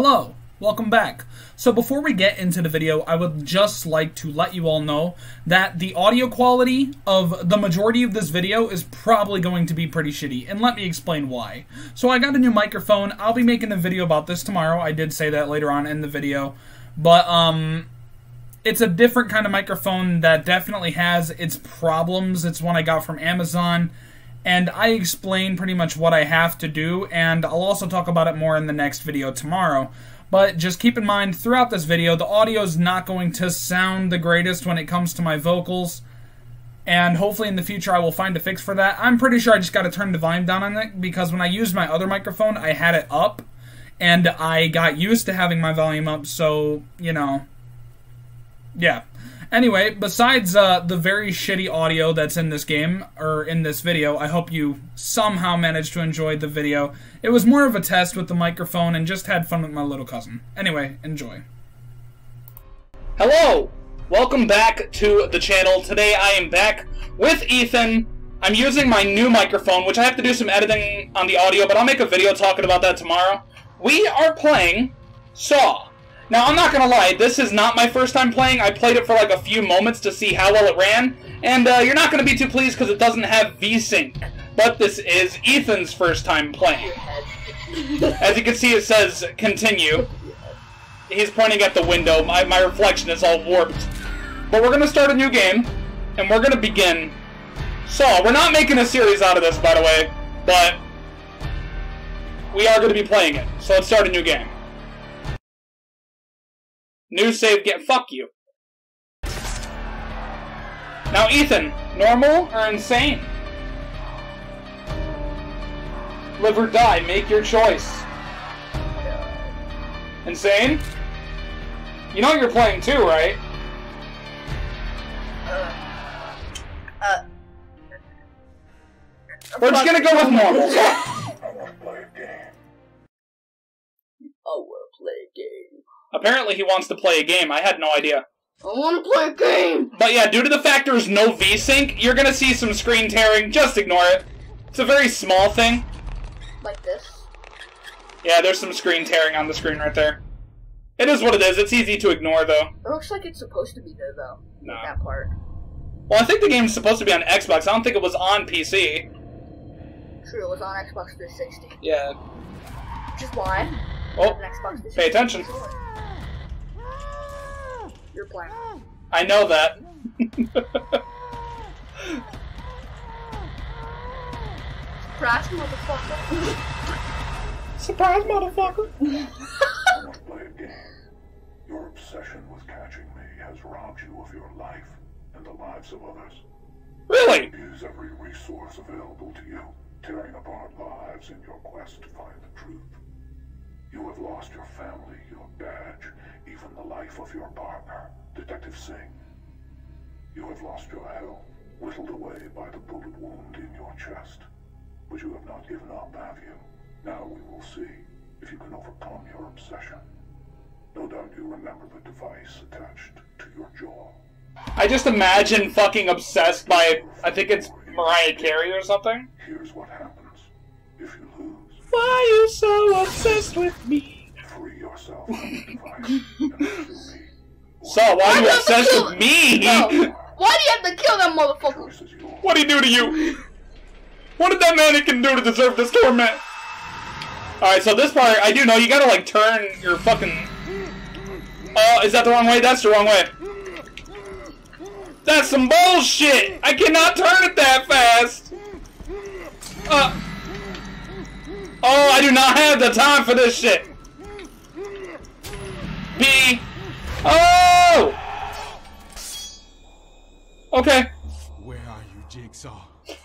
Hello, welcome back. So before we get into the video, I would just like to let you all know that the audio quality of the majority of this video is probably going to be pretty shitty, and let me explain why. So I got a new microphone, I'll be making a video about this tomorrow, I did say that later on in the video, but um, it's a different kind of microphone that definitely has its problems, it's one I got from Amazon, and I explain pretty much what I have to do, and I'll also talk about it more in the next video tomorrow. But just keep in mind, throughout this video, the audio is not going to sound the greatest when it comes to my vocals, and hopefully in the future I will find a fix for that. I'm pretty sure I just got to turn the volume down on it, because when I used my other microphone, I had it up, and I got used to having my volume up, so, you know, yeah. Anyway, besides uh, the very shitty audio that's in this game, or in this video, I hope you somehow managed to enjoy the video. It was more of a test with the microphone and just had fun with my little cousin. Anyway, enjoy. Hello! Welcome back to the channel. Today I am back with Ethan. I'm using my new microphone, which I have to do some editing on the audio, but I'll make a video talking about that tomorrow. We are playing Saw. Now, I'm not gonna lie, this is not my first time playing. I played it for like a few moments to see how well it ran, and uh, you're not gonna be too pleased because it doesn't have VSync. But this is Ethan's first time playing. As you can see, it says continue. He's pointing at the window. My, my reflection is all warped. But we're gonna start a new game, and we're gonna begin. So, we're not making a series out of this, by the way, but we are gonna be playing it. So let's start a new game. New save get fuck you. Now Ethan, normal or insane? Live or die, make your choice. Insane? You know you're playing too, right? Uh, We're just gonna go with normal. Apparently he wants to play a game. I had no idea. I wanna play a game! But yeah, due to the fact there's no VSync, you're gonna see some screen tearing. Just ignore it. It's a very small thing. Like this. Yeah, there's some screen tearing on the screen right there. It is what it is. It's easy to ignore, though. It looks like it's supposed to be there though. Nah. That part. Well, I think the game's supposed to be on Xbox. I don't think it was on PC. True, it was on Xbox 360. Yeah. Which is why. Oh, Xbox pay attention. Controller. You're. I know that. Crash, motherfucker. Surprise, motherfucker. I want to play a game. Your obsession with catching me has robbed you of your life and the lives of others. Really? Use every resource available to you, tearing apart lives in your quest to find the truth. You have lost your family, your badge, even the life of your partner, Detective Sing. You have lost your health, whittled away by the bullet wound in your chest. But you have not given up, have you? Now we will see if you can overcome your obsession. No doubt you remember the device attached to your jaw. I just imagine fucking obsessed by, I think it's Mariah Carey or something. Here's what happens if you lose. Why are you so obsessed with me? Free yourself from the device and pursue me. So, why are you do you have to obsessed kill with me? No. Why do you have to kill that motherfucker? Choice is yours. What'd he do to you? What did that mannequin do to deserve this torment? Alright, so this part, I do know, you gotta, like, turn your fucking... Oh, is that the wrong way? That's the wrong way. That's some bullshit! I cannot turn it that fast! Uh... Oh, I do not have the time for this shit! B... Oh! Okay. Where are you, Jigsaw?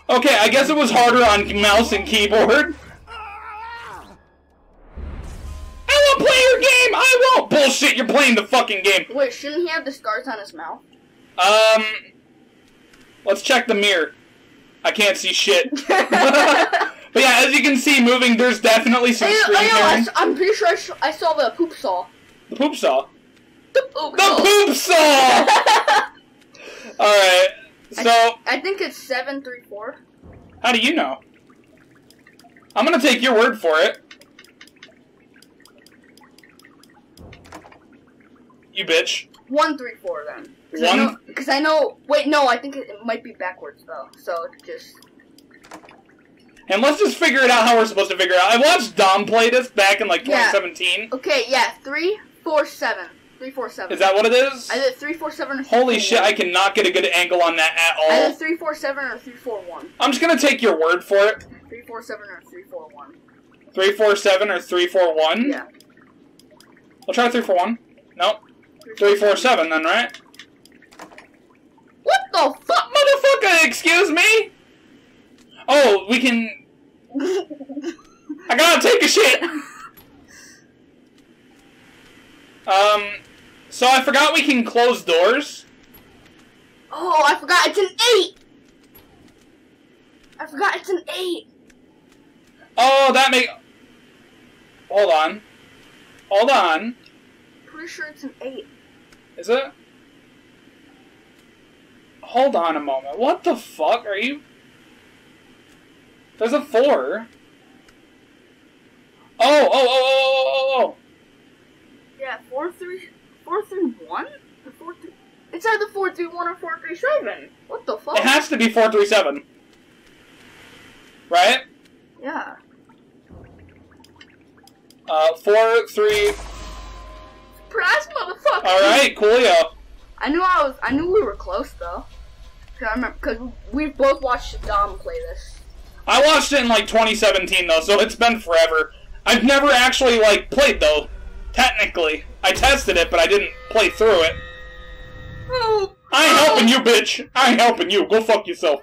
Okay, I guess it was harder on mouse and keyboard. I won't play your game! I won't! Bullshit, you're playing the fucking game. Wait, shouldn't he have the scars on his mouth? Um, let's check the mirror. I can't see shit. but yeah, as you can see, moving, there's definitely some I, screen I know, I, am pretty sure I, sh- I saw the poop saw. The poop saw. The poop The saw. poop saw! Alright, so, I think it's 734. how do you know? I'm gonna take your word for it. You bitch. One, three, four. Then. Because I, know- I know. Wait, no. I think it, it might be backwards though. So just. And let's just figure it out how we're supposed to figure it out. I watched Dom play this back in like Yeah. 2017. Okay. Yeah. Three, four, seven. Three, four, seven. Is that what it is? Either three, four, seven. Or three, Holy four, shit, one. I cannot get a good angle on that at Either all. three, four, seven or three, four, one. I'm just gonna take your word for it. Three, four, seven or three, four, one. 347 or 341? Yeah. We'll try 341. Nope. 347 then, right? What the fuck? Motherfucker, excuse me? Oh, we can. I gotta take a shit! Um, so I forgot we can close doors. Oh, I forgot. It's an eight. I forgot it's an eight. Oh, that make. Hold on. Hold on. Pretty sure it's an eight. Is it? Hold on a moment. What the fuck are you? There's a four. Oh, oh, oh, oh, oh, oh, Yeah, four three four three one? Or four three It's either four three one or four three seven. What the oh. fuck? It has to be 437. Right? yeah. Uh, 4, 3. Surprise motherfucker! Alright, coolio. I knew I was I knew we were close though. Cause I remember because we both watched Dom play this. I watched it in like 2017 though, so it's been forever. I've never actually like played though. Technically, I tested it, but I didn't play through it. Oh, I ain't helping you, bitch. I ain't helping you. Go fuck yourself.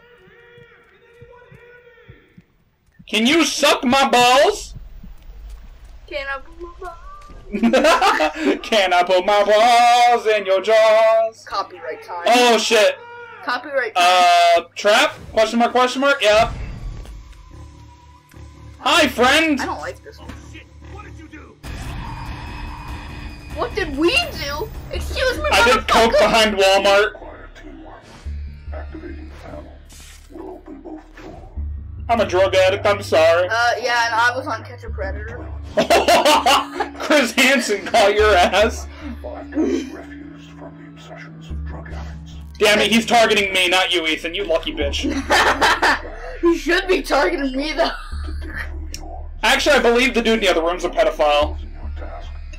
Can you suck my balls? Can I put my ball- Can I put my balls in your jaws? Copyright time. Oh shit. Copyright time. Uh, trap? Question mark? Question mark? Yeah. Hi, friend. I don't like this one. Shit, what did you do? What did we do? Excuse me, I did coke motherfucker. behind Walmart. Require teamwork. Activating the panel will open both doors. I'm a drug addict. I'm sorry. Uh, yeah, and I was on Catch a Predator. Chris Hansen caught your ass. Five days refused from the obsessions of drug addicts. Damn it, he's targeting me, not you, Ethan. You lucky bitch. he should be targeting me though. Actually, I believe the dude in the other room's a pedophile. In.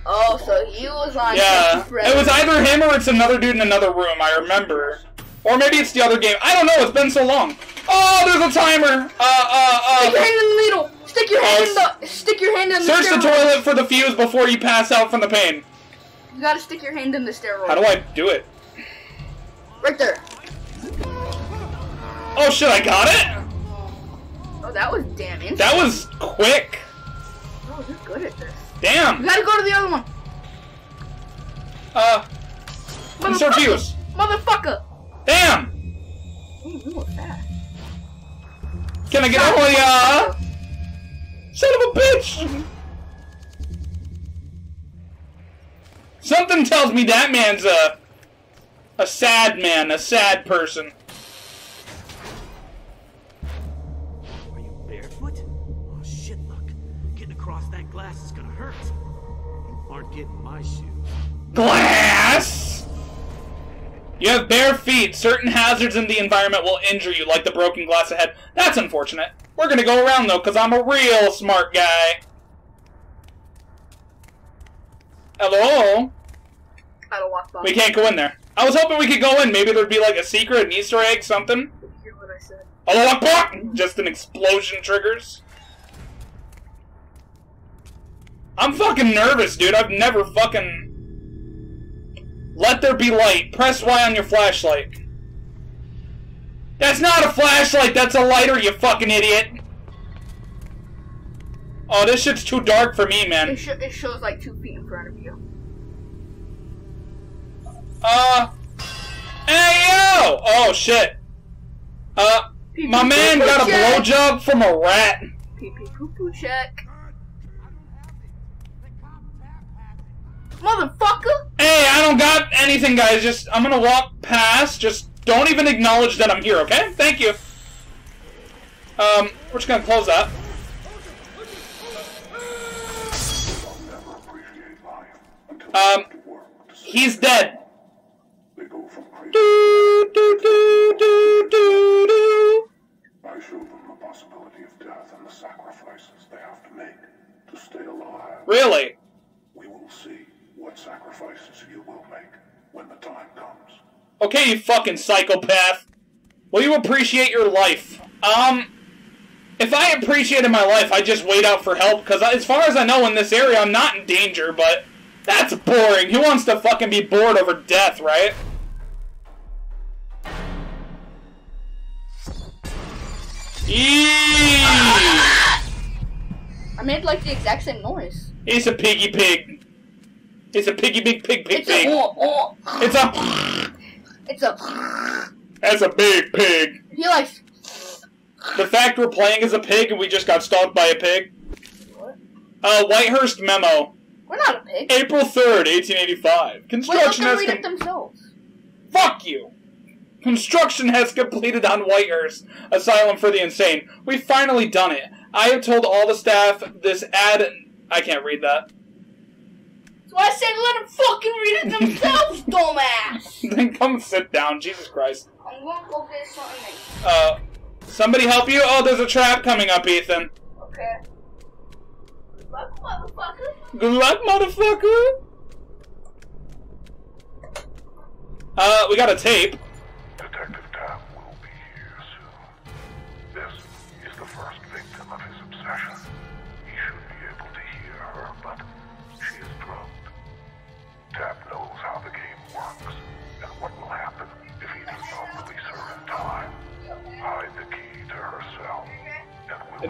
Oh, so he was on Yeah, Catch a Predator. it was either him or it's another dude in another room. I remember, or maybe it's the other game. I don't know. It's been so long. Oh, there's a timer. Uh, uh. Stick your uh, hand in the needle. Stick your hand in Oh, the. Stick your hand in uh. the. Search the toilet for the fuse before you pass out from the pain. You gotta stick your hand in the steroid. How do I do it? Right there. Oh shit, I got it. Oh, that was damn. That was quick. Oh, you're good at this. You Damn. gotta go to the other one. Uh, Motherfucker. fuse. Motherfucker. Damn. Ooh, you were fast. Can I get oh yeah? Son of a bitch! Something tells me that man's a a sad man, a sad person. Glass. You have bare feet. Certain hazards in the environment will injure you, like the broken glass ahead. That's unfortunate. We're gonna go around though, cause I'm a real smart guy. Hello. Walk by. We can't go in there. I was hoping we could go in. Maybe there'd be like a secret, an Easter egg, something. You Hear what I said. Akbar! Just an explosion triggers. I'm fucking nervous, dude. I've never fucking. Let there be light. Press Y on your flashlight. That's not a flashlight, that's a lighter, you fucking idiot. Oh, this shit's too dark for me, It, man. sh- it shows like two feet in front of you. Uh. Hey, yo! Oh, shit. Uh, my man got a blowjob from a rat. Pee pee poo poo check. Motherfucker! I don't got anything, guys. Just I'm gonna walk past. Just don't even acknowledge that I'm here, okay? Thank you. Um, we're just gonna close that. Um, He's dead. I show them the possibility of death and the sacrifices they have to make to stay alive. Really? We will see what sacrifices you will make when the time comes. Okay, you fucking psychopath. Will you appreciate your life? Um, if I appreciated my life, I'd just wait out for help, because as far as I know in this area, I'm not in danger, but that's boring. Who wants to fucking be bored over death, right? Eee! I made like the exact same noise. He's a piggy pig. It's a piggy big pig pig It's a pig. oh, oh. It's a. It's a. That's a big pig. He likes. The fact we're playing as a pig and we just got stalked by a pig. What? Uh, Whitehurst memo. We're not a pig. April 3rd, 1885. Wait, let Construction them has read it themselves. Fuck you! Construction has completed on Whitehurst Asylum for the Insane. We've finally done it. I have told all the staff this ad. I can't read that. So I said let them fucking read it themselves, dumbass. then come sit down, Jesus Christ. I'm gonna go get something. Uh, somebody help you? Oh, there's a trap coming up, Ethan. Okay. Fuck, motherfucker. Good luck, motherfucker! Uh, we got a tape. Detective Tapp will be here soon. This is the first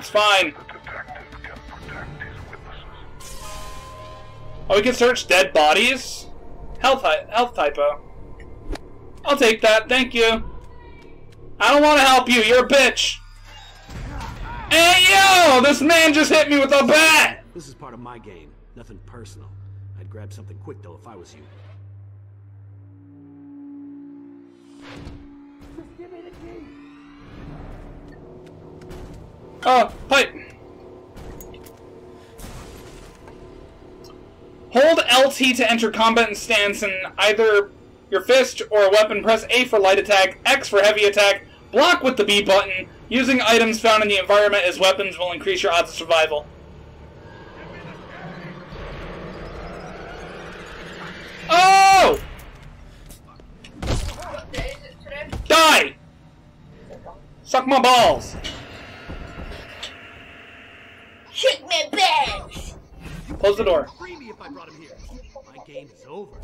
It's fine. if The detective can protect his witnesses. Oh, we can search dead bodies? Health, health hypo. I'll take that, thank you. I don't want to help you, you're a bitch. Hey, yo! This man just hit me with a bat! This is part of my game, nothing personal. I'd grab something quick though if I was you. Oh, pipe. Hold LT to enter combat and stance in either your fist or a weapon. Press A for light attack, X for heavy attack. Block with the B button. Using items found in the environment as weapons will increase your odds of survival. Oh! Die! Suck my balls. Shake my bags. Close the door. Free me if I brought him here. My game is over.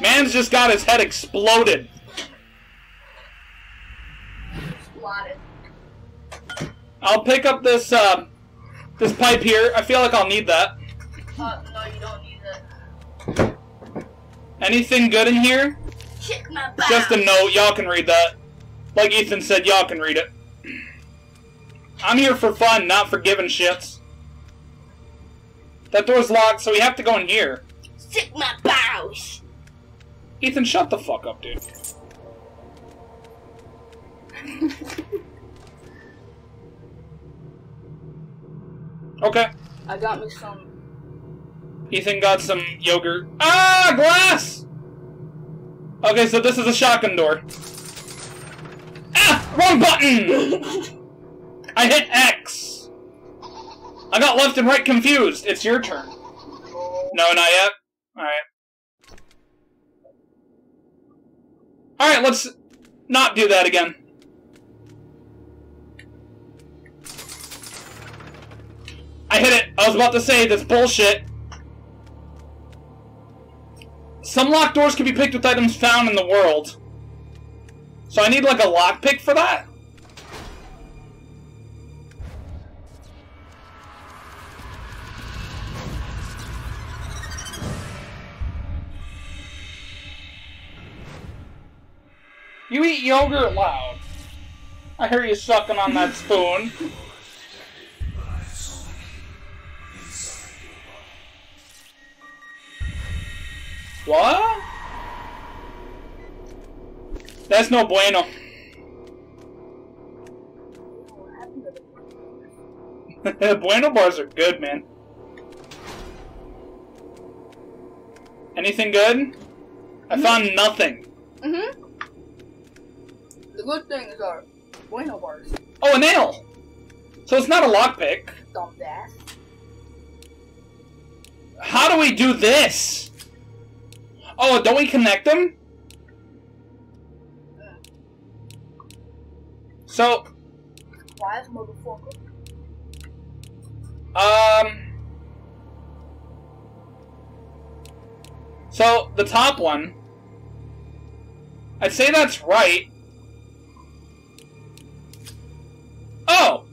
Man's just got his head exploded. Splatted. I'll pick up this uh, this pipe here. I feel like I'll need that. Uh, no, you don't need it. Anything good in here? Shake my bags. Just a note. Y'all can read that. Like Ethan said, y'all can read it. I'm here for fun, not for giving shits. That door's locked, so we have to go in here. Shake my bows. Ethan, shut the fuck up, dude. Okay. I got me some. Ethan got some yogurt. Ah, glass! Okay, so this is a shotgun door. Wrong button! I hit X. I got left and right confused. It's your turn. No, not yet. Alright. Alright, let's not do that again. I hit it. I was about to say this bullshit. Some locked doors can be picked with items found in the world. So I need like a lockpick for that? You eat yogurt loud. I hear you sucking on that spoon. What? That's no bueno. bueno bars are good, man. Anything good? I found nothing. Mm-hmm. The good things are bueno bars. Oh, a nail! So it's not a lockpick. Dumbass. How do we do this? Oh, don't we connect them? So, motherfucker. um... So, the top one... I'd say that's right. Oh!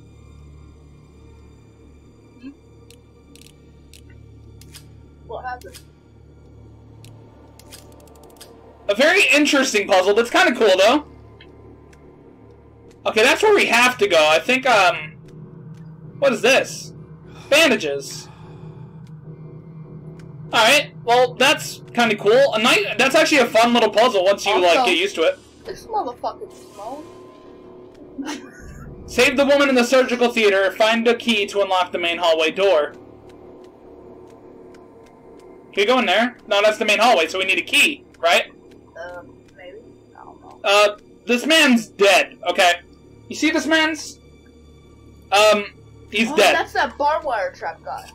What happened? A very interesting puzzle. That's kind of cool, though. Okay, that's where we have to go. I think, um... What is this? Bandages. Alright, well, that's kind of cool. A nice, that's actually a fun little puzzle once you, like, get used to it. This motherfucker's small. Save the woman in the surgical theater. Find a key to unlock the main hallway door. Can we go in there? No, that's the main hallway, so we need a key, right? Um, maybe? I don't know. Uh, this man's dead, okay? You see this man's? Um, he's oh, dead. that's that barbed wire trap guy.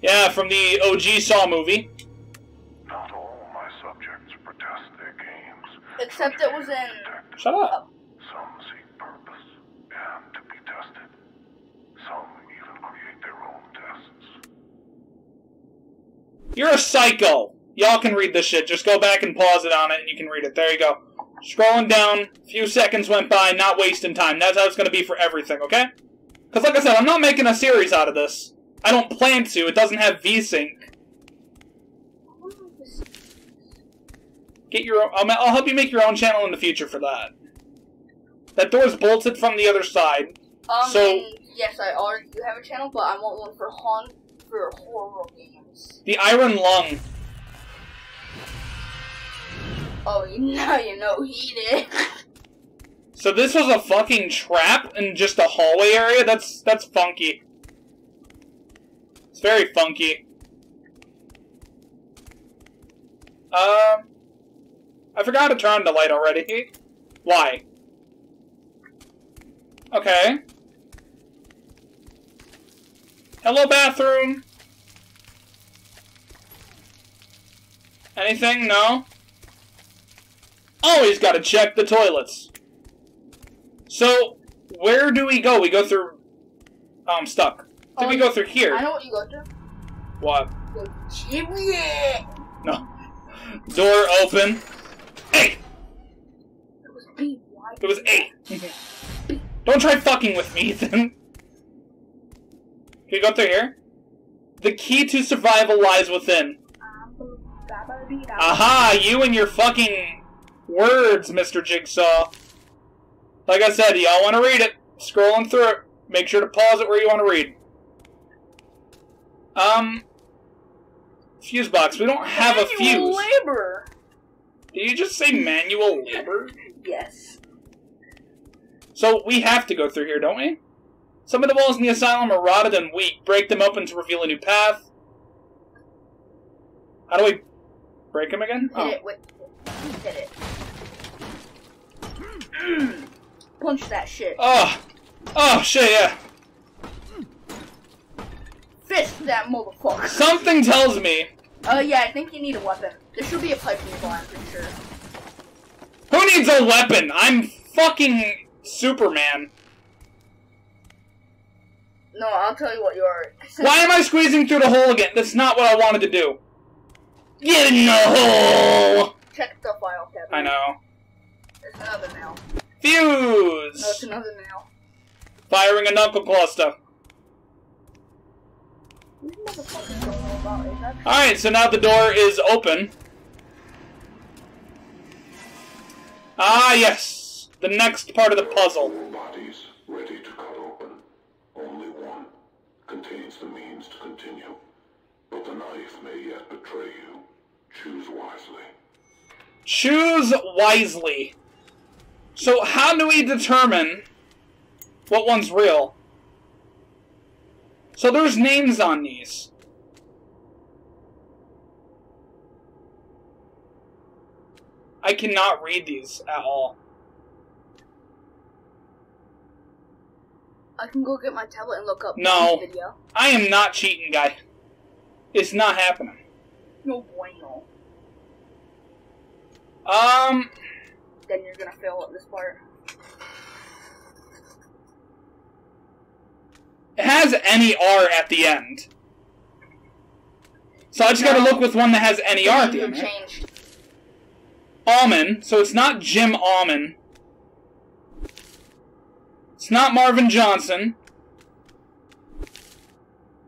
Yeah, from the OG Saw movie. Not all my subjects protest their games. Except it was in... Shut up. Some seek purpose and to be tested. Some even create their own tests. You're a psycho. Y'all can read this shit. Just go back and pause it on it and you can read it. There you go. Scrolling down, a few seconds went by, not wasting time. That's how it's gonna be for everything, okay? Because, like I said, I'm not making a series out of this. I don't plan to. It doesn't have VSync. Get your own. I'll, I'll help you make your own channel in the future for that. That door's bolted from the other side. Um, So- yes, I already do have a channel, but I want one for haunt for horror games. The iron lung. Oh, know, you know he did. So this was a fucking trap in just a hallway area? That's that's funky. It's very funky. Um I forgot to turn on the light already. Why? Okay. Hello bathroom. Anything? No? Always gotta check the toilets. So, where do we go? We go through. Oh, I'm stuck. Did we Um, go through here? I know what you go to. What? To Chimney. No. Door open. Hey! It was B. It was eight. Don't try fucking with me, Ethan. Can we go through here? The key to survival lies within. Aha! You and your fucking words, Mr. Jigsaw. Like I said, y'all want to read it. Scrolling through it. Make sure to pause it where you want to read. Um. Fuse box. We don't have a Manual fuse. labor. Did you just say manual labor? Yes. So we have to go through here, don't we? Some of the walls in the asylum are rotted and weak. Break them open to reveal a new path. How do we break them again? Hit Oh. it with. Hit it. Punch that shit. Oh. Oh, shit, yeah. Fist that motherfucker. Something tells me. Uh, yeah, I think you need a weapon. There should be a pipe nearby, I'm pretty sure. Who needs a weapon? I'm fucking Superman. No, I'll tell you what you are. Why am I squeezing through the hole again? That's not what I wanted to do. Get in the hole! Check the file cabinet. I know. There's another nail. Fuse! No, it's another nail. Firing a knuckle cluster. These motherfuckers don't know about it. That's Alright, so now the door is open. Ah, yes. The next part of the puzzle. Bodies ready to cut open. Only one contains the means to continue. But the knife may yet betray you. Choose wisely. Choose wisely. So, how do we determine what one's real? So there's names on these. I cannot read these at all. I can go get my tablet and look up No. this video. I am not cheating, guy. It's not happening. No bueno. Um, Then you're gonna fail at this part. it has any R at the end. So I just gotta look with one that has any R at the end. changed. Almond, so it's not Jim Almond. It's not Marvin Johnson.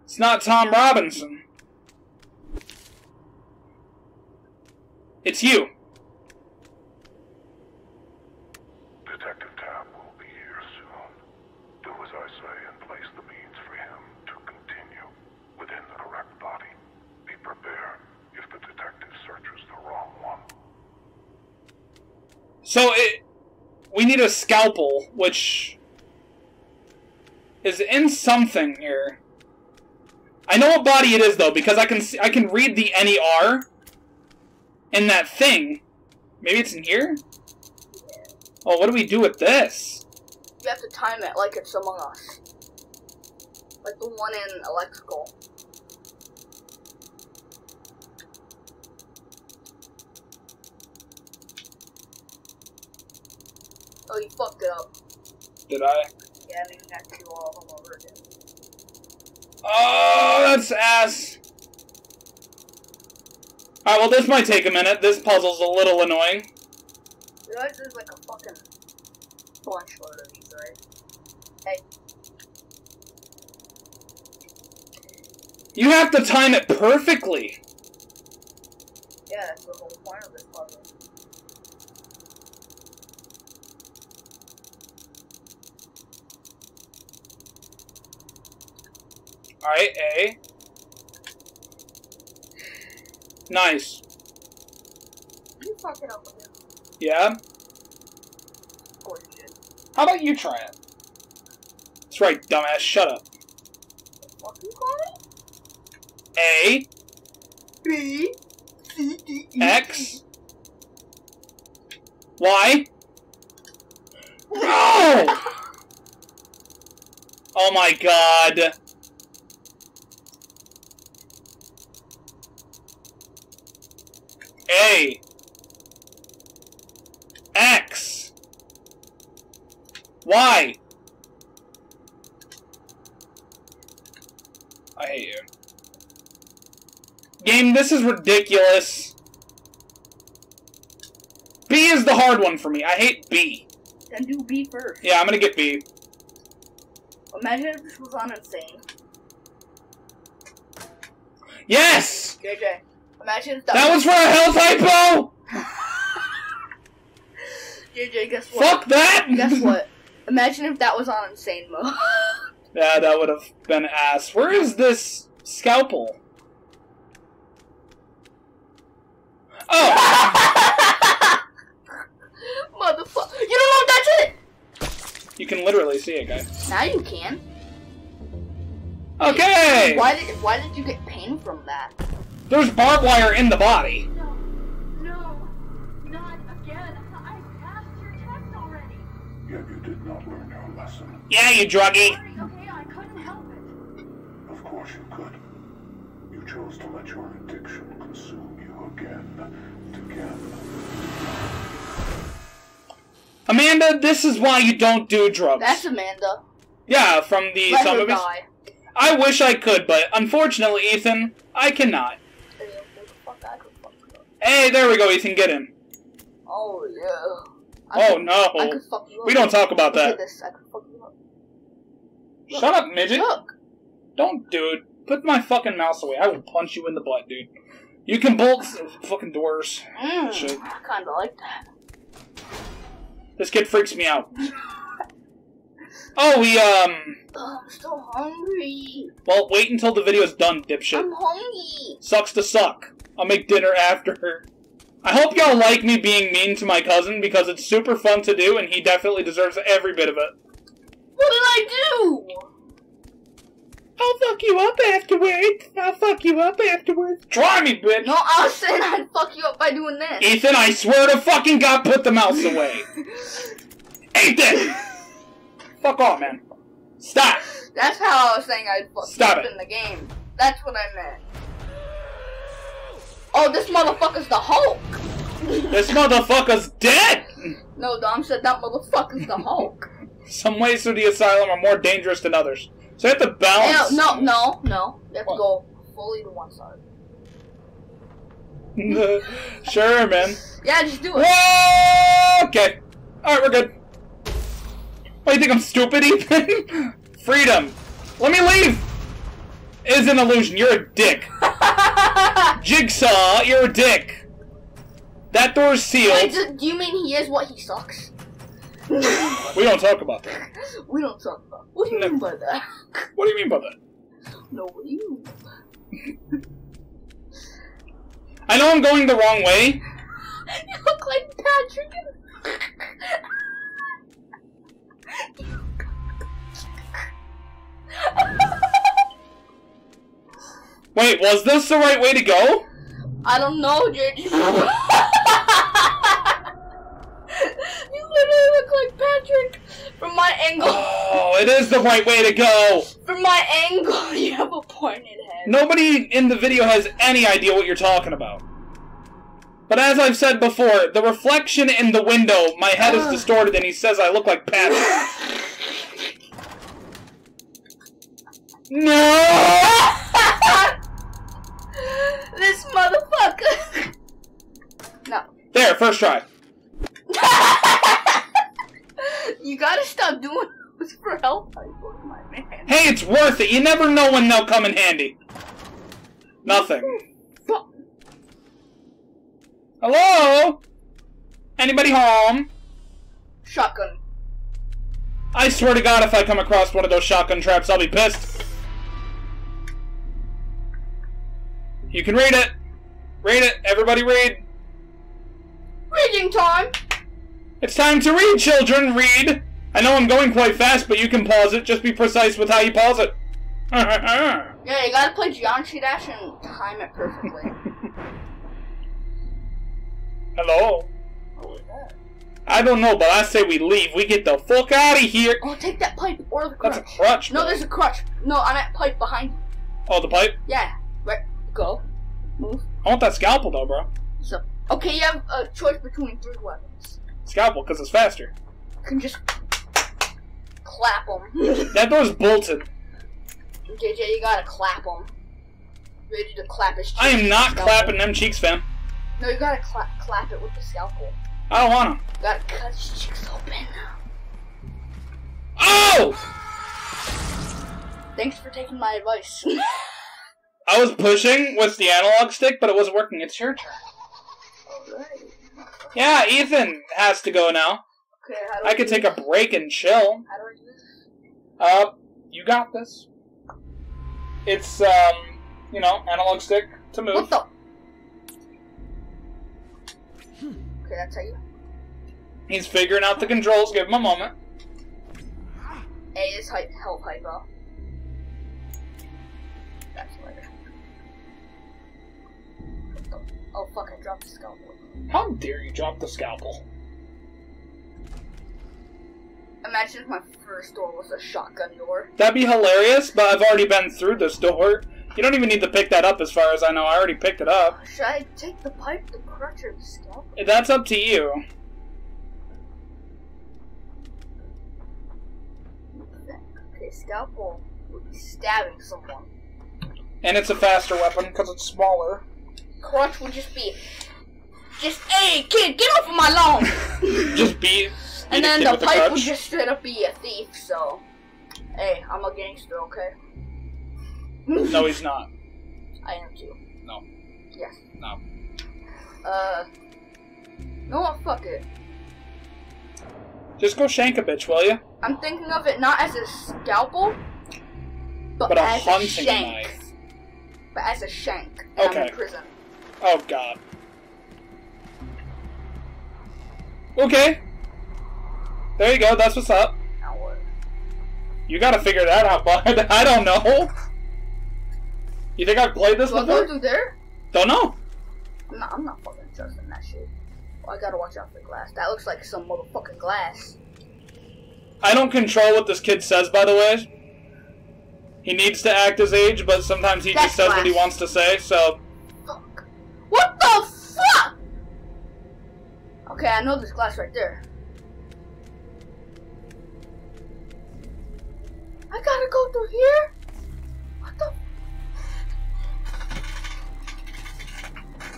It's not Tom Robinson. It's you. Detective Tapp will be here soon. Do as I say and place the means for him to continue within the correct body. Be prepared if the detective searches the wrong one. So it, we need a scalpel, which is in something here. I know what body it is though, because I can see, I can read the NER in that thing. Maybe it's in here. Oh, what do we do with this? You have to time it like it's Among Us. Like the one in electrical. Oh, you fucked it up. Did I? Yeah, maybe to do all of them over again. Oh, that's ass. Alright, well, this might take a minute. This puzzle's a little annoying. You realize there's like a fucking bunch load of these, right? Hey, You have to time it perfectly. yeah, that's the whole point of this puzzle. Alright, A. Nice. You fuck it up again. Yeah? Of course you did. How about you try it? That's right, dumbass. Shut up. What you call it? A, B, C, D, E. X, Y. No! Oh my god. A. X. Y. I hate you. Game, this is ridiculous. B is the hard one for me. I hate B. Then do B first. Yeah, I'm gonna get B. Imagine if this was on Insane. Yes! JJ, imagine if that, That was for a health hypo! JJ, guess what? Fuck that! Guess what? Imagine if that was on Insane mode. yeah, that would have been ass. Where is this scalpel? Oh! Motherfucker. You don't know if that's it! you can literally see it, guy. Now you can. Okay! Why did why did you get pain from that? There's barbed wire in the body. No, no, not again. I passed your test already. Yet you did not learn your lesson. Yeah, you druggy. Sorry, okay, I couldn't help it. Of course you could. You chose to let your addiction consume you again and again. Amanda, this is why you don't do drugs. That's Amanda. yeah, from the Let some her of die. I wish I could, but unfortunately, Ethan, I cannot. Hey, motherfucker, I could fuck you up. Hey, there we go, Ethan, get him. Oh yeah. I Oh could- I no. could up. We don't talk about that. this. I could fuck you up. Shut up, midget. Look. Don't, dude. Put my fucking mouse away. I will punch you in the butt, dude. You can bolt fucking doors. Mm, Shit. I kind of like that. This kid freaks me out. Oh, we, um. Oh, I'm so hungry. Well, wait until the video is done, dipshit. I'm hungry. Sucks to suck. I'll make dinner after. I hope y'all like me being mean to my cousin because it's super fun to do and he definitely deserves every bit of it. What did I do? I'll fuck you up afterwards. I'll fuck you up afterwards. Try me, bitch. No, I was saying I'd fuck you up by doing this. Ethan, I swear to fucking God, put the mouse away. Ethan! Fuck off, man. Stop. That's how I was saying I'd fuck Stop you up it. in the game. That's what I meant. Oh, this motherfucker's the Hulk. This motherfucker's dead. No, Dom said that motherfucker's the Hulk. Some ways through the asylum are more dangerous than others. So you have to no, balance. no, no, no. You have to go fully to one side. sure, man. Yeah, just do it. Whoa! Okay. Alright, we're good. What, you think I'm stupid, Ethan? Freedom. Let me leave! Is an illusion. You're a dick. Jigsaw, you're a dick. That door's Wait, sealed. do, do you mean he is what he sucks? We don't talk about that. we don't talk about. What do you No. mean by that? What do you mean by that? No, what do you mean? I know I'm going the wrong way. You look like Patrick. Wait, was this the right way to go? I don't know, dude. you literally look like Patrick. From my angle, Oh, it is the right way to go. from my angle, you have a pointed head. Nobody in the video has any idea what you're talking about. But as I've said before, the reflection in the window, my head is distorted and he says I look like Patrick. No! This motherfucker. no. There, first try. you gotta stop doing this for help, my man. Hey, it's worth it. You never know when they'll come in handy. Nothing. Hello? Anybody home? Shotgun. I swear to God, if I come across one of those shotgun traps, I'll be pissed. You can read it. Read it. Everybody read. Reading time. It's time to read, children. Read. I know I'm going quite fast, but you can pause it. Just be precise with how you pause it. Yeah, you gotta play Geometry Dash and time it perfectly. Hello? I don't know, but I say we leave. We get the fuck out of here. oh, take that pipe or the crutch. That's a crutch. No, bro. there's a crutch. No, I meant pipe behind you. Oh, the pipe? Yeah. Go. Move. I want that scalpel, though, bro. So, okay, you have a choice between three weapons. Scalpel, because it's faster. You can just clap them. That door's bolted. JJ, you gotta clap them. Ready to clap his cheeks I am not the clapping them cheeks, fam. No, you gotta clap clap it with the scalpel. I don't want to. You gotta cut his cheeks open. Oh! Thanks for taking my advice. I was pushing with the analog stick, but it wasn't working. It's your turn. Alright. Yeah, Ethan has to go now. Okay, how do I could do take a break and chill. How do I do this? Uh, you got this. It's, um, you know, analog stick to move. What move. the? Okay, that's how you. He's figuring out the controls. Give him a moment. A is hype, help hypo. Oh fuck! I dropped the scalpel. How dare you drop the scalpel? Imagine if my first door was a shotgun door. That'd be hilarious, but I've already been through this door. You don't even need to pick that up as far as I know. I already picked it up. Should I take the pipe, the crutch, or the scalpel? That's up to you. Okay, scalpel would be stabbing someone. And it's a faster weapon because it's smaller. Crutch would just be, just hey kid, get off of my lawn. Just be. and then the pipe would just straight up be a thief. So, hey, I'm a gangster, okay? No, he's not. I am too. No. Yes. No. Uh. No, what? Fuck it. Just go shank a bitch, will you? I'm thinking of it not as a scalpel, but, But a as hunting a shank. knife. But as a shank. Okay. in prison. Oh god. Okay. There you go. That's what's up. Now what? You gotta figure that out, bud. I don't know. You think I've played this Do go before? through there? Don't know. I'm not, I'm not fucking trusting that shit. Oh, I gotta watch out for the glass. That looks like some motherfucking glass. I don't control what this kid says, by the way. He needs to act his age, but sometimes he That's just says what he wants to say, so. What the fuck? Okay, I know this glass right there. I gotta go through here? What the?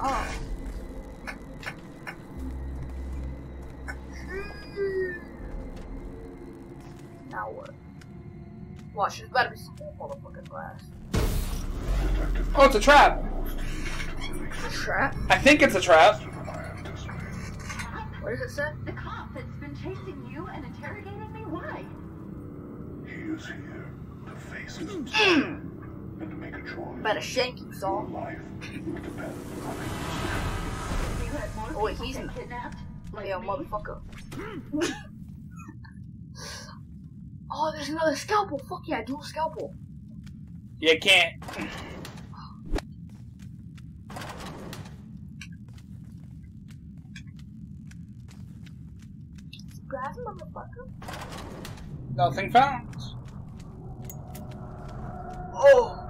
Oh. Hmm. Now what? Watch, there's gotta be some motherfucking glass. Oh, it's a trap. Trap? I think it's a trap. What does it say? The cop that's been chasing you and interrogating me? Why? He is here to face his hmm. and to make a choice. Better shank you, Your life will on it. You had more Oh, wait, he's get kidnapped? Like Yo, me? motherfucker. oh, there's another scalpel. Fuck yeah, dual scalpel. You can't. Motherfucker. Nothing found. Oh,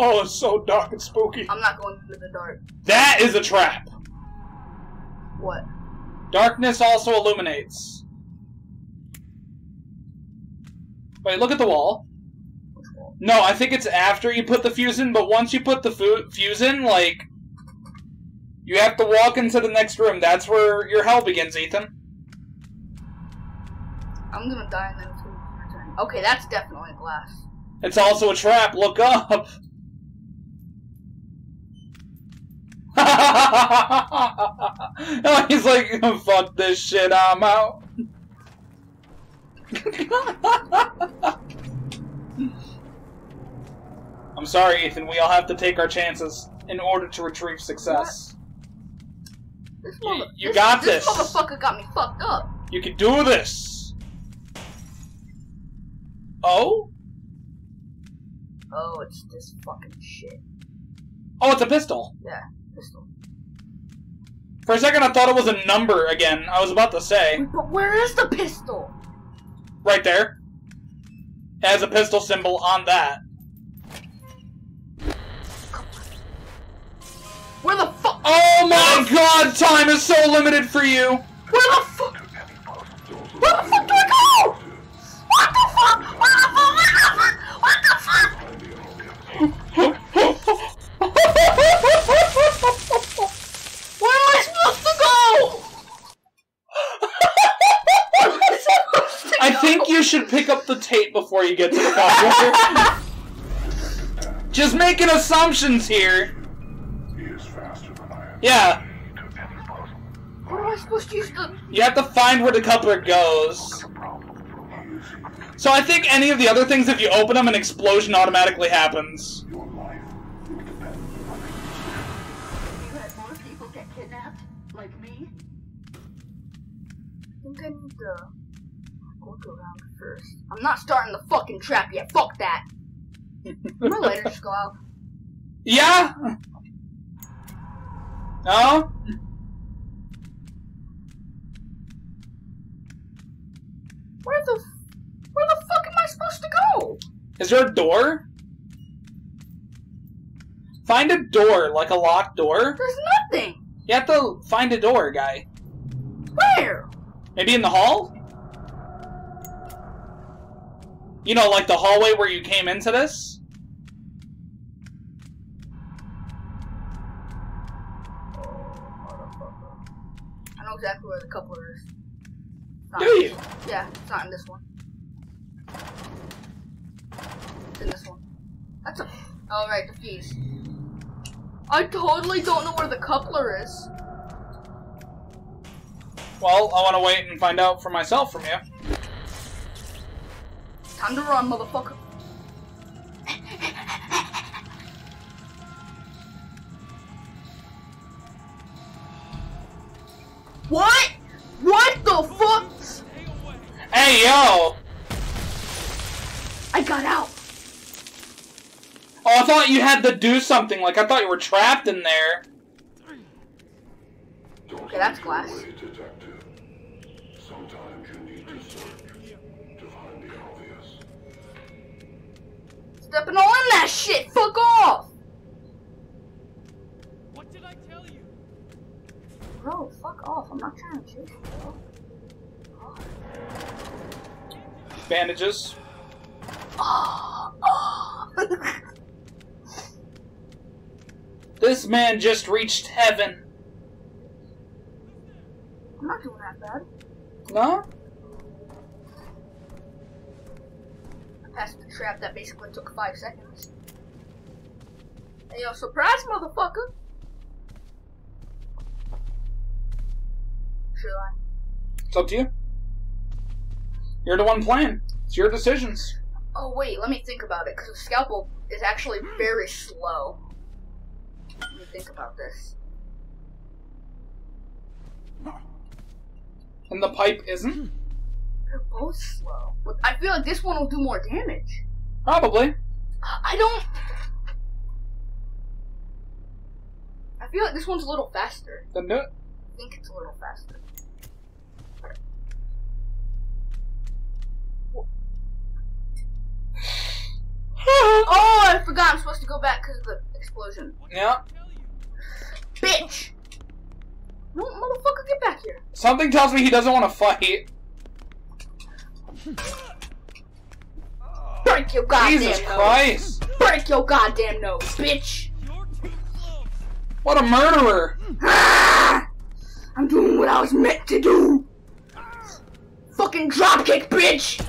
Oh, it's so dark and spooky. I'm not going into the dark. That is a trap. What? Darkness also illuminates. Wait, look at the wall. Wall? No, I think it's after you put the fuse in, but once you put the fu- fuse in, like, you have to walk into the next room. That's where your hell begins, Ethan. I'm gonna die and then it's gonna be your turn. Okay, that's definitely glass. It's also a trap. Look up. he's like, fuck this shit, I'm out. I'm sorry, Ethan. We all have to take our chances in order to retrieve success. This You- mother- you got this. this. motherfucker got me fucked up. You can do this. Oh? Oh, it's this fucking shit. Oh, it's a pistol. Yeah, pistol. For a second, I thought it was a number again. I was about to say. Wait, but where is the pistol? Right there. It has a pistol symbol on that. Where the fuck? Oh my god, time is so limited for you! Where the fuck? Where the fuck tape before you get to the fire. Just making assumptions here. He is faster than I am. Yeah, To any puzzle. What am I supposed to use the? you have to find where the coupler goes. The problem. He is here. So I think any of the other things, if you open them, an explosion automatically happens. Your life will depend on it. You had more people get kidnapped? Like me? I think I uh, need to look around first. I'm not starting the fucking trap yet. Fuck that. My lighter just go out. Yeah? No? Where the where the fuck am I supposed to go? Is there a door? Find a door, like a locked door. There's nothing. You have to find a door, guy. Where? Maybe in the hall? You know, like the hallway where you came into this? I know exactly where the coupler is. Do you? Yeah, it's not in this one. In this one. That's a. Oh right, the fuse. I totally don't know where the coupler is. Well, I want to wait and find out for myself from you. Time to run, motherfucker. What? What the fuck? Hey, yo! I got out. Oh, I thought you had to do something. Like I thought you were trapped in there. Okay, that's glass. way, detective. Sometimes you need to search to find the obvious. Stepping all in that shit. Fuck off. What did I tell you? Bro, fuck off. I'm not trying to chase you, bro. Bandages. Ah, ah. This man just reached heaven. I'm not doing that bad. No? I passed the trap that basically took five seconds. Hey, yo, surprise, motherfucker! Should I? It's up to you. You're the one playing. It's your decisions. Oh, wait, let me think about it, because the scalpel is actually very slow. Let me think about this. And the pipe isn't? They're both slow. But I feel like this one will do more damage. Probably. I don't. I feel like this one's a little faster. Then do it. I think it's a little faster. Oh, I forgot I'm supposed to go back because of the explosion. Yeah. Bitch! No, motherfucker, get back here. Something tells me he doesn't want to fight. Break your goddamn Jesus nose. Christ. Break your goddamn nose, bitch! You're too slow. What a murderer. Ah! I'm doing what I was meant to do! Fucking dropkick, bitch!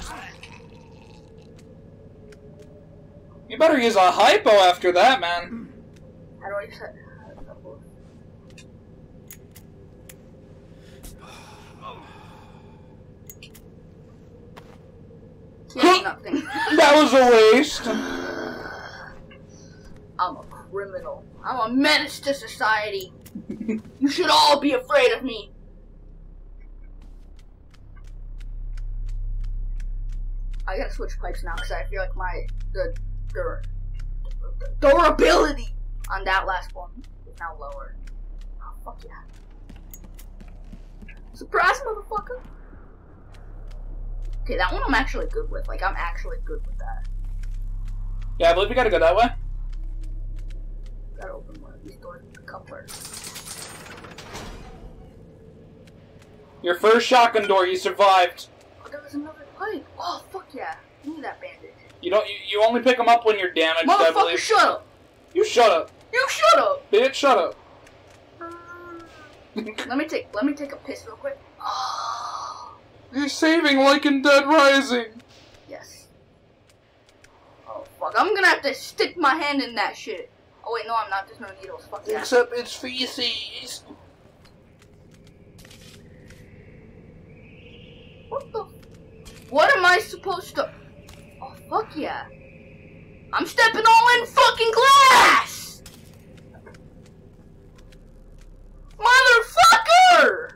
You better use a hypo after that, man. How do I set? Yeah, nothing. That was a waste. I'm a criminal. I'm a menace to society. you should all be afraid of me. I gotta switch pipes now because I feel like my the, dur- the durability on that last one is now lower. Oh fuck yeah! Surprise, motherfucker! Okay, that one I'm actually good with. Like I'm actually good with that. Yeah, I believe we gotta go that way. Gotta open one of these doors with the coupler. Your first shotgun door, you survived. Oh, there was another pipe. Oh, fuck yeah. Give me that bandage. You don't. You, you only pick them up when you're damaged. I Motherfucker, believe. shut up. you shut up, You shut up. bitch. Shut up. let me take let me take a piss real quick. You're saving like in Dead Rising. yes. Oh fuck, I'm gonna have to stick my hand in that shit. Oh wait, no, I'm not. There's no needles. Fuck yeah. Except it's feces. What the? What am I supposed to? Oh fuck yeah! I'm stepping all in fucking glass! Motherfucker!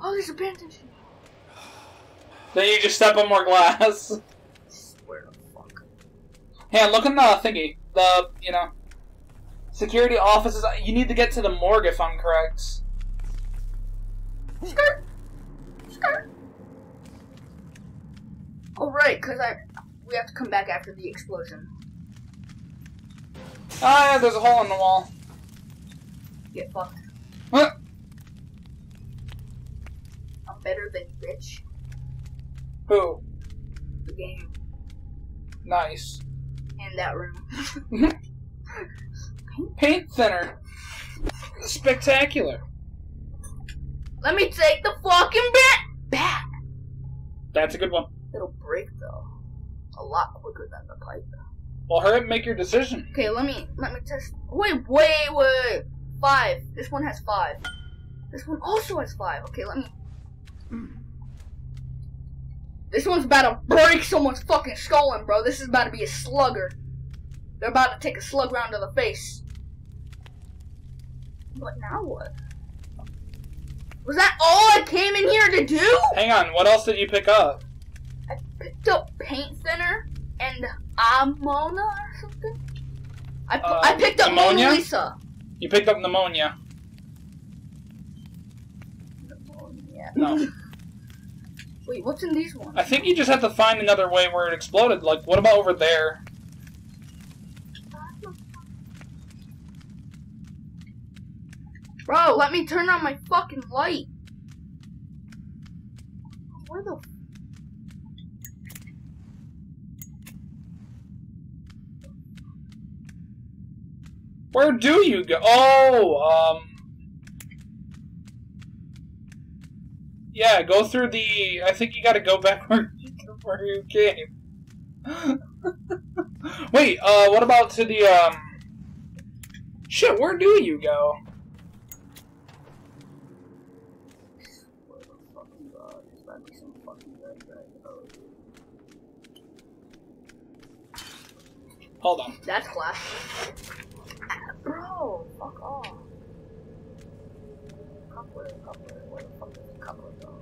Oh, there's a bandage. Then you just step on more glass. Where the fuck? Hey, look in the thingy. The you know, security offices. You need to get to the morgue if I'm correct. Skirt! Skirt! Oh right, cause I we have to come back after the explosion. Ah, yeah, there's a hole in the wall. Get fucked. Huh. I'm better than you, bitch. Who? The game Nice. In that room. Paint thinner. Spectacular. Let me take the fucking bit back. That's a good one. It'll break though, a lot quicker than the pipe. Well, hurry up and make your decision. Okay, let me let me test. Wait, wait, wait. Five. This one has five. This one also has five. Okay, let me. This one's about to break someone's fucking skull in, bro. This is about to be a slugger. They're about to take a slug round to the face. But now what? Was that all I came in here to do? Hang on, what else did you pick up? I picked up paint thinner and ammonia or something. I, pu- I uh, picked up pneumonia? Mona Lisa. You picked up pneumonia. Yeah. No. Wait, what's in these ones? I think you just have to find another way where it exploded. Like, what about over there? Bro, let me turn on my fucking light. Where the? Where do you go? Oh, um. Yeah, go through the. I think you gotta go back where, where you came. Wait, uh, what about to the, um. Shit, where do you go? Hold on. That's class. Bro, fuck off where the fuck is the coupler go?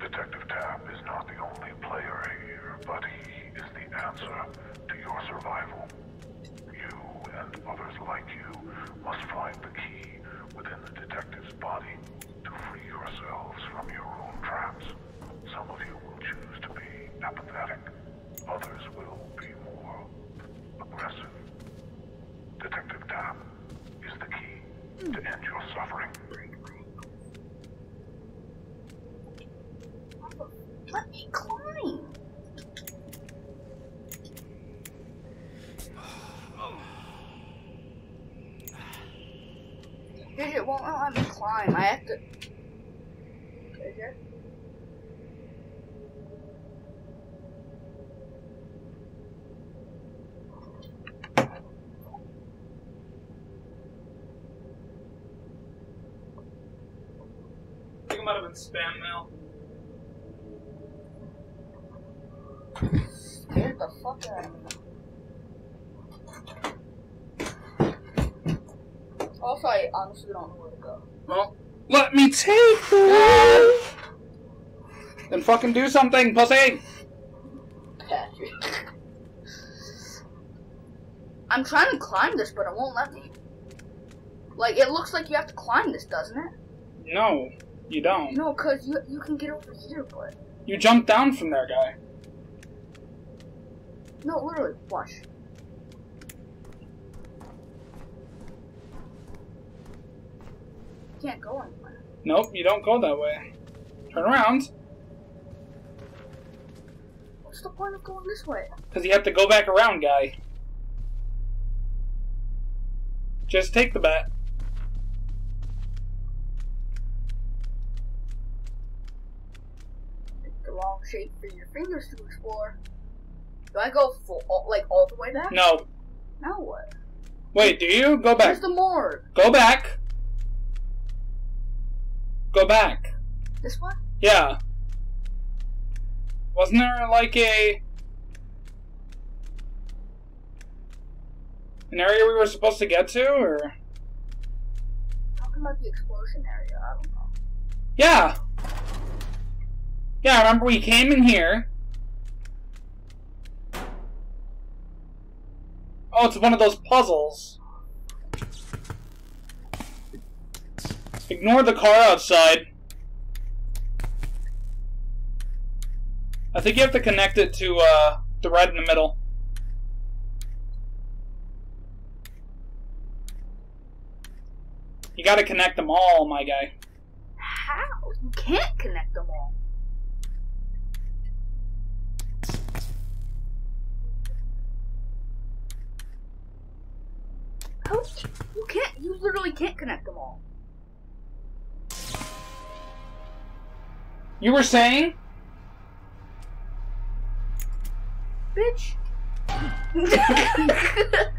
Detective Tapp is not the only player here, but he is the answer to your survival. You and others like you must find the key within the detective's body to free yourselves from your own traps. Some of you will choose to be apathetic. Others will be more aggressive. Detective Tapp is the key to end your suffering. Let me climb. It won't let me climb. I have to. Is it? I think it might have been spam mail. Scared the fuck out of me. Also, I honestly don't know where to go. Well, let me take the. Then fucking do something, pussy! Patrick. I'm trying to climb this, but it won't let me. Like, it looks like you have to climb this, doesn't it? No, you don't. No, because you, you can get over here, but. You jumped down from there, guy. No, literally, watch. Can't go anywhere. Nope, you don't go that way. Turn around, What's the point of going this way? because you have to go back around, guy. Just take the bat. The wrong shape for your fingers to explore. Do I go full, all, like all the way back? No. Now what? Wait, do you? Go back. Where's the morgue? Go back. Go back. This one? Yeah. Wasn't there like a an area we were supposed to get to, or Talking about the explosion area. I don't know. yeah, yeah. I remember we came in here. Oh, it's one of those puzzles. Ignore the car outside. I think you have to connect it to uh, the red in the middle. You gotta connect them all, my guy. How? You can't connect them all. How? You can't. You literally can't connect them all. You were saying? Bitch.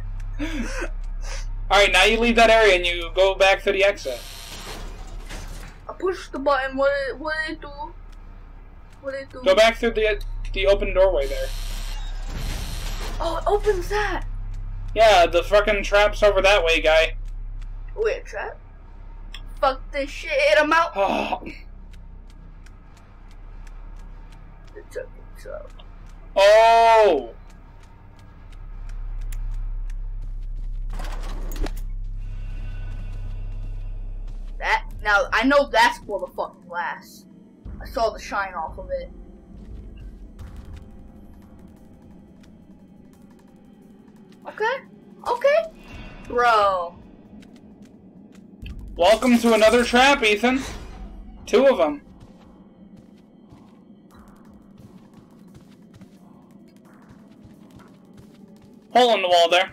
Alright, now you leave that area and you go back to the exit. I pushed the button. What did, what did it do? What did it do? Go back through the the open doorway there. Oh, it opens that. Yeah, the fucking trap's over that way, guy. Wait, trap? Fuck this shit. I'm out. himself. Oh! That now I know that's for the fucking glass. I saw the shine off of it. Okay, okay, bro. Welcome to another trap, Ethan. Two of them. Hole in the wall there.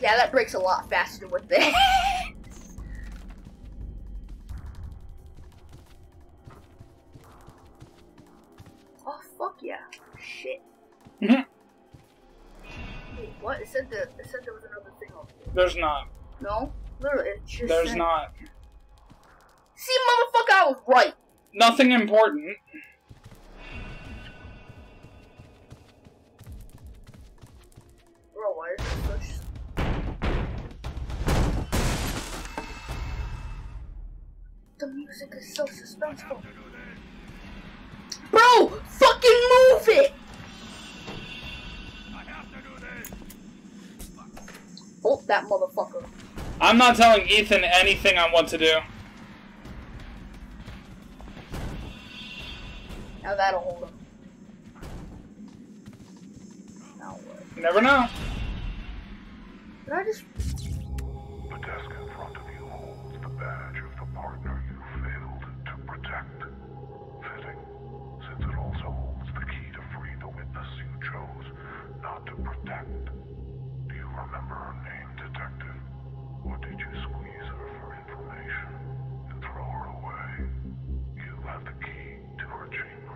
Yeah, that breaks a lot faster with this. oh fuck yeah! Shit. Mhm. Wait, what? It said that. It said there was another thing over here. There's not. No, literally. There's said- not. See, motherfucker, I was right. Nothing important. Bro, why is it such? The music is so suspenseful. Bro, fucking move it! I have to do this. Oh, that motherfucker. I'm not telling Ethan anything on what to do. Now that'll hold him. Now what? You never know. Did I just? The desk in front of you holds the badge of the partner you failed to protect. Fitting, since it also holds the key to free the witness you chose not to protect. Do you remember her name, Detective? Or did you squeeze her for information and throw her away? You have the key to her chamber.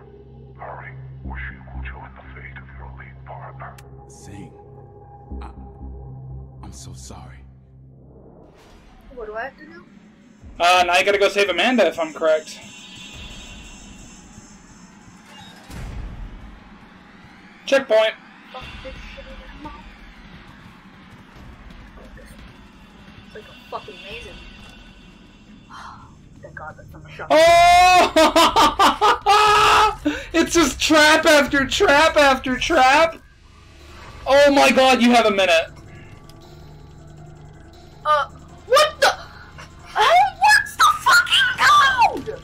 Hurry, or she will join the fate of your lead partner. Sing. I, I'm so sorry. What do I have to do? Uh, now you gotta go save Amanda if I'm correct. Checkpoint. Fuck this shit in his mouth. It's like a fucking amazing. Thank God that's on the shot. Oh! it's just trap after trap after trap. Oh my god, you have a minute. Uh, what the? Oh, what's the fucking code?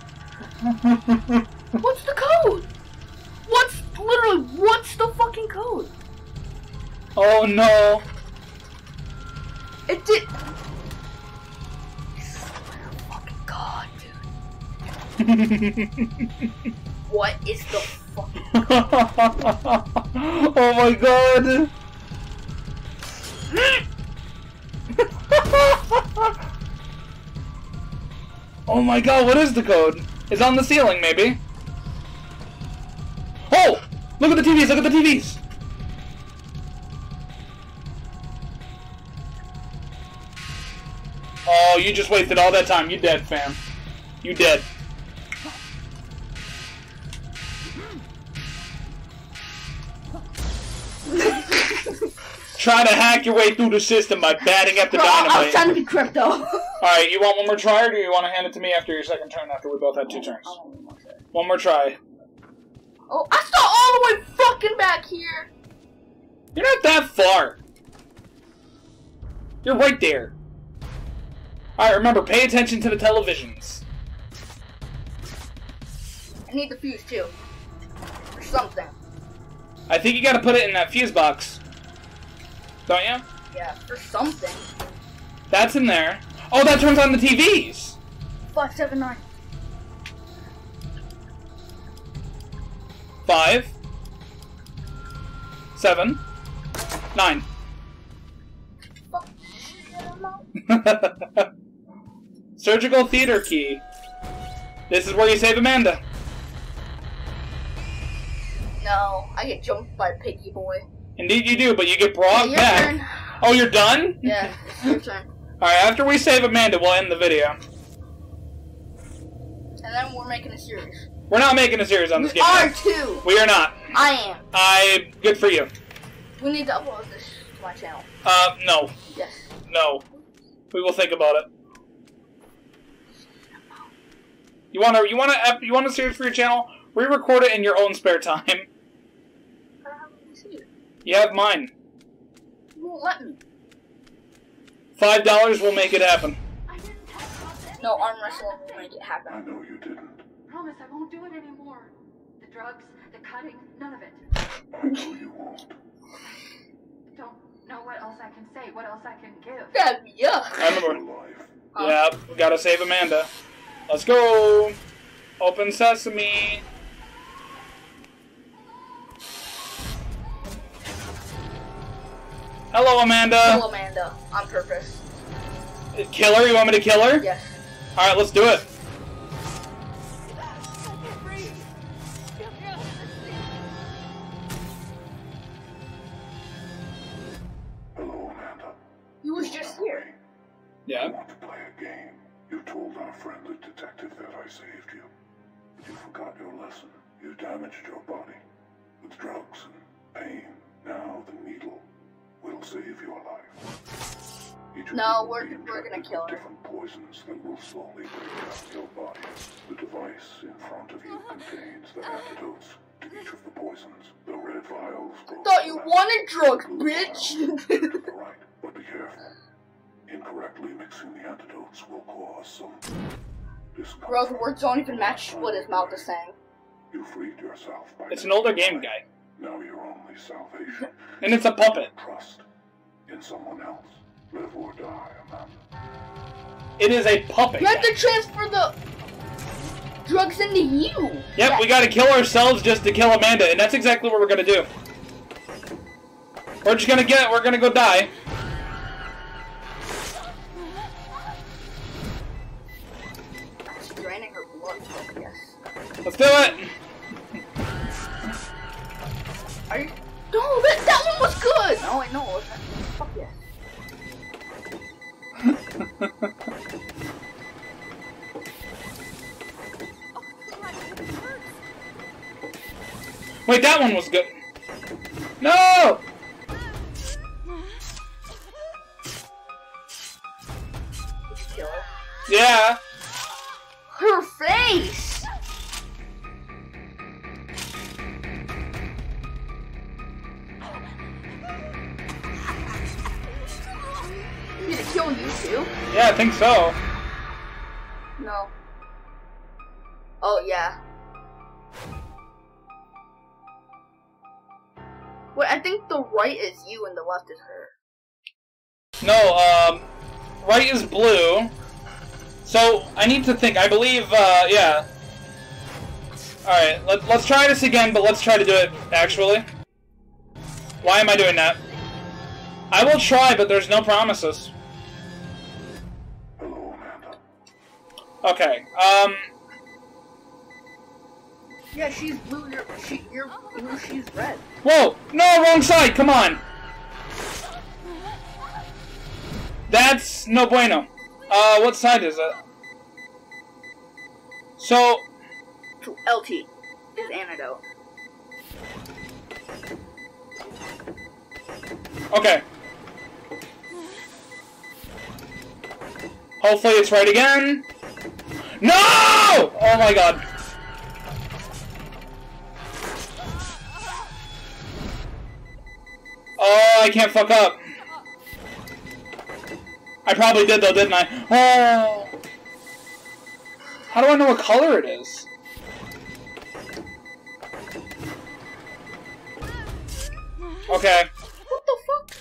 what's the code? What's literally what's the fucking code? Oh no. It did. What is the fucking? oh my god. oh my god, what is the code? It's on the ceiling, maybe. Oh! Look at the TVs, look at the TVs! Oh, you just wasted all that time. You dead, fam. You dead. Try to hack your way through the system by batting at the Bro, I was trying to be crypto. Alright, you want one more try, or do you want to hand it to me after your second turn after we both had two turns? One more try. Oh, I saw all the way fucking back here. You're not that far. You're right there. Alright, remember, pay attention to the televisions. I need the fuse too. Or something. I think you gotta put it in that fuse box. Don't you? Yeah, for something. That's in there. Oh, that turns on the TVs! Five, seven, nine. Five. Seven. Nine. Fuck. shit, I'm out. Surgical theater key. This is where you save Amanda. No, I get jumped by Piggy Boy. Indeed you do, but you get brought your back. turn. Oh, you're done? Yeah, your turn. Alright, after we save Amanda, we'll end the video. And then we're making a series. We're not making a series on We this game. are too. We are not. I am. I. Good for you. We need to upload this to my channel. Uh, no. Yes. No. We will think about it. You wanna you wanna you want a series for your channel? Re-record it in your own spare time. Uh, let me see. You have mine. You won't let me. Five dollars will make it happen. I didn't tell about No, arm wrestling will make it happen. I know you didn't. Promise I won't do it anymore. The drugs, the cutting, none of it. I know you won't. Don't know what else I can say, what else I can give. That'd be yuck. I remember. Your life. Yeah, we gotta save Amanda. Let's go. Open sesame. Hello, Amanda. Hello, Amanda on purpose. Kill her? You want me to kill her? Yes. All right, let's do it. Hello, Amanda. He was just here. I Yeah. want to play a game. You told our friend the detective that I saved you. But you forgot your lesson. You damaged your body with drugs and pain. Now the needle will save your life. Each No, we're- we're gonna kill with her. Different poisons that will slowly break down your body. The device in front of you uh-huh. contains the uh-huh. antidotes to each of the poisons. The red vials go Thought you wanted drugs, the blue vials bitch. to the right, but be careful. Incorrectly mixing the antidotes will cause some discomfort. Bro's words don't even match what his mouth is saying. You freed yourself by It's an older game guy, Now your only salvation and it's a puppet. trust in someone else. Live or die, Amanda. It is a puppet. You have to transfer the drugs into you. Yep, we gotta kill ourselves just to kill Amanda, and that's exactly what we're gonna do. We're just gonna get, we're gonna go die. It's draining her blood. Yes. Let's do it. Are you? No, that, that one was good. No, I know. it wasn't. Fuck yes. Wait, that one was good. No! Kill her. Yeah. Her face. Yeah, I think so. No. Oh yeah. Wait, I think the right is you and the left is her. No, um, right is blue. So, I need to think. I believe, uh, yeah. Alright, let, let's try this again, but let's try to do it actually. Why am I doing that? I will try, but there's no promises. Okay, um, Yeah, she's blue. You're she, you're blue. She's red. whoa! No, wrong side, come on! That's no bueno. Uh, what side is it? So, To LT is antidote. Okay. Hopefully it's right again. No! Oh my god. Oh, I can't fuck up. I probably did though, didn't I? Oh. How do I know what color it is? Okay. What the fuck?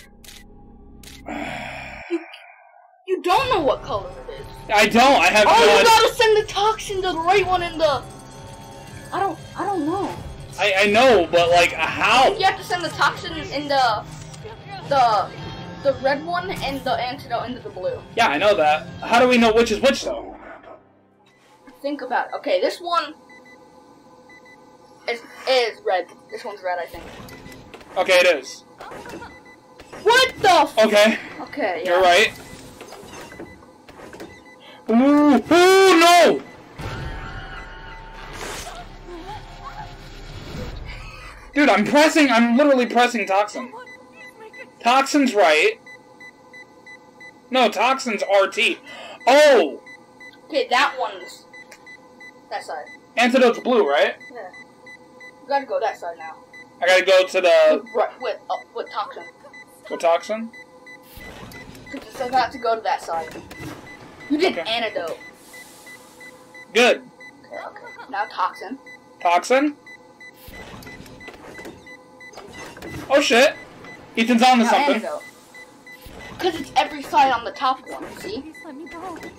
You, you don't know what color it is. I don't. I have Oh, no you gotta send the toxin to the right one in the. I don't. I don't know. I, I know, but like, how? You have to send the toxin in the the the red one and the antidote into the blue. Yeah, I know that. How do we know which is which though? Think about. It. Okay, this one is is red. This one's red, I think. Okay, it is. What the? F- Okay, okay, yeah. you're right. Ooh, ooh, no! Dude, I'm pressing, I'm literally pressing Toxin. Toxin's right. No, Toxin's RT. Oh! Okay, that one's That side. Antidote's blue, right? Yeah. You gotta go that side now. I gotta go to the Right, with, uh, with toxin. what toxin? Because I got to go to that side. You did Okay. antidote. Good. Okay, okay. Now toxin. Toxin. Oh shit. Ethan's on to Now something. antidote. Because it's every side on the top one, see? Please let me go. Okay.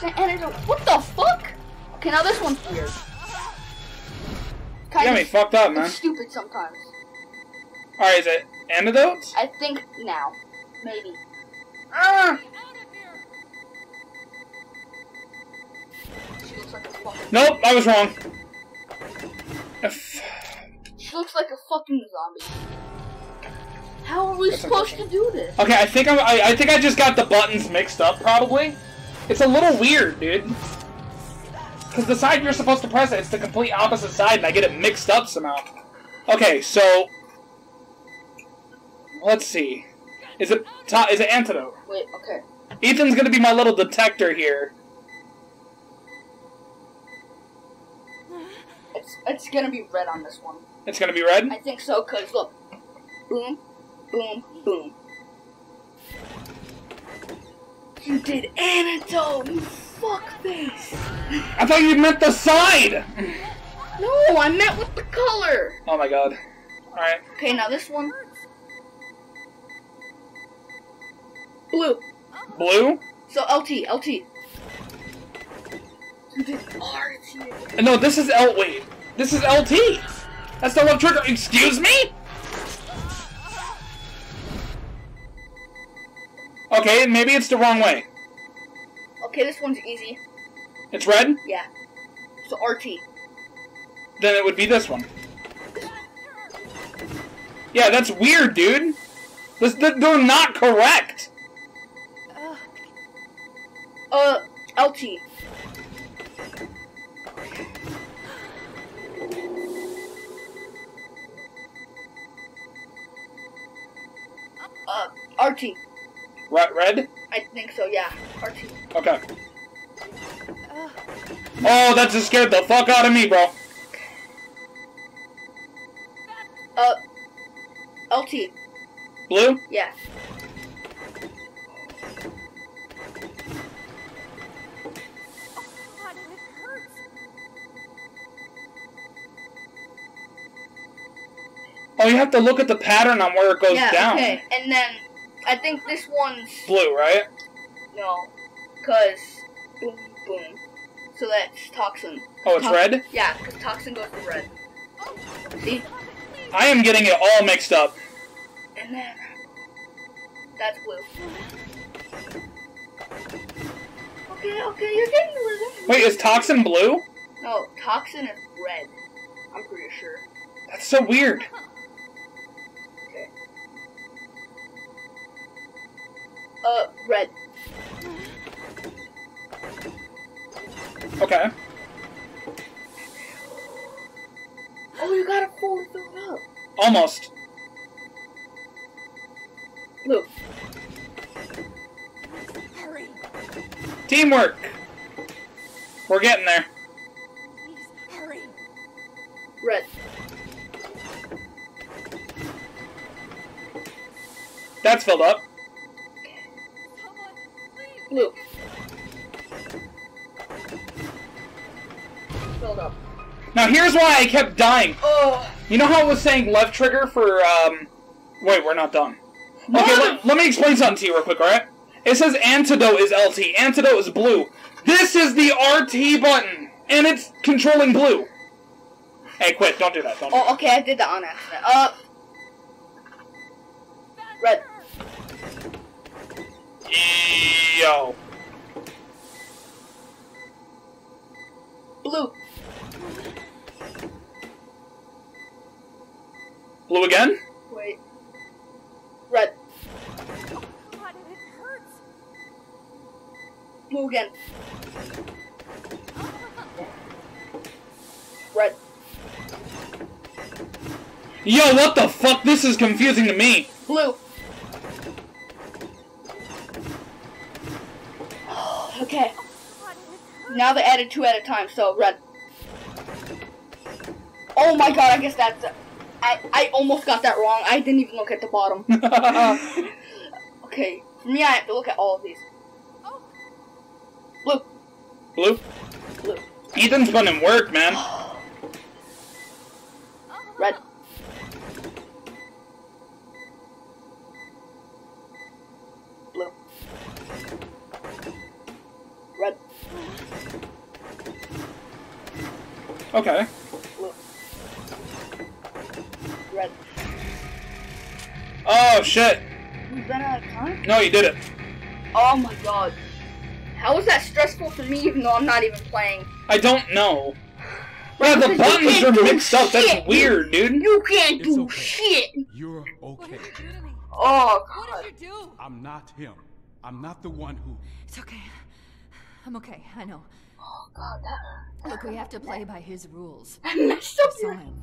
The antidote. What the fuck? Okay, now this one's weird. You got me fucked up, man. stupid sometimes. Alright, is it antidotes? I think now. Maybe. Ah! Like. Nope, I was wrong. She looks like a fucking zombie. How are we That's supposed to do this? Okay, I think I'm, I, I think I just got the buttons mixed up. Probably. It's a little weird, dude. Because the side you're supposed to press, it, it's the complete opposite side, and I get it mixed up somehow. Okay, so let's see. Is it to, is it antidote? Wait, okay. Ethan's gonna be my little detector here. It's it's gonna be red on this one. It's gonna be red. I think so, cause look. Boom, boom, boom. You did antidote, you fuckface. I thought you meant the side. No, I meant with the color. Oh my god. All right. Okay, now this one. Blue. Blue. So LT, LT. RT. No, this is L. Wait, this is LT. That's the left trigger. Excuse me. Okay, maybe it's the wrong way. Okay, this one's easy. It's red. Yeah. So RT. Then it would be this one. Yeah, that's weird, dude. This, they're not correct. Uh, LT. Uh, RT. Red, red. I think so, yeah. RT. Okay. Oh, that just scared the fuck out of me, bro. Uh, LT. Blue. Yeah. Oh, you have to look at the pattern on where it goes yeah, down. okay. And then, I think this one's, Blue, right? no, cause, boom, boom. So that's Toxin. Oh, it's red. Yeah, cause Toxin goes to red. See? I am getting it all mixed up. And then, that's blue. Okay, okay, you're getting rhythm. Wait, is Toxin blue? No, Toxin is red. I'm pretty sure. That's so weird. Uh, red. Okay. Oh, you gotta fully fill up. Almost. Blue. Hurry. Teamwork. We're getting there. Please, hurry. Red. That's filled up. Blue. Filled up. Now here's why I kept dying. Oh. You know how it was saying left trigger for um wait, we're not done. Okay, let, let me explain something to you real quick, alright? It says antidote is LT, antidote is blue. This is the RT button, and it's controlling blue. Hey, quit, don't do that, don't do Oh, okay, I did that on accident. Uh. Red. That. Yo. Blue. Blue again? Wait. Red. God, it hurts. Blue again. Red. Yo, what the fuck? This is confusing to me. Blue. Okay. Now they added two at a time, so red. Oh my god, I guess that's. I, I almost got that wrong. I didn't even look at the bottom. Okay, for me, I have to look at all of these. Blue, Blue. blue, Ethan's gonna work, man. red. Blue. Red, Okay. blue. Red. Oh shit. We ran out of time? No, you did it. Oh my god. How is that stressful for me even though I'm not even playing? I don't know. Yeah, the Because you buttons can't are do mixed up. That's weird, dude. You can't do okay. shit! You're What okay. did you do to me? Oh What did you do? I'm not him. I'm not the one who. It's okay. I'm okay. I know. Oh god, that. Look, we have to play by his rules. I messed up I saw him.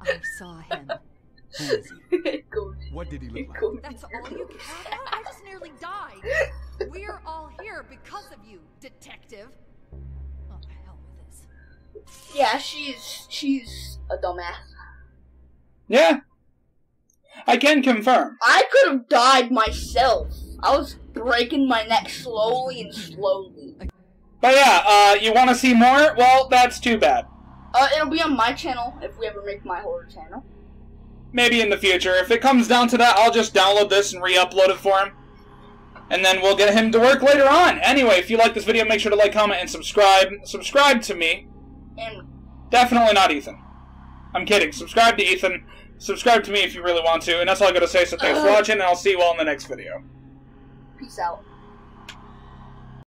I saw him. Who is he? What did he look like? That's all you care about? I just nearly died. We're all here because of you, detective. Oh, hell with this. Yeah, she's she's a dumbass. Yeah. I can confirm. I could have died myself. I was breaking my neck slowly and slowly. But yeah, uh, you want to see more? Well, that's too bad. Uh, it'll be on my channel if we ever make my horror channel. Maybe in the future. If it comes down to that, I'll just download this and re-upload it for him. And then we'll get him to work later on. Anyway, if you like this video, make sure to like, comment, and subscribe. Subscribe to me. And Definitely not Ethan. I'm kidding. Subscribe to Ethan. Subscribe to me if you really want to. And that's all I gotta say, so thanks for watching, and I'll see you all in the next video. peace out.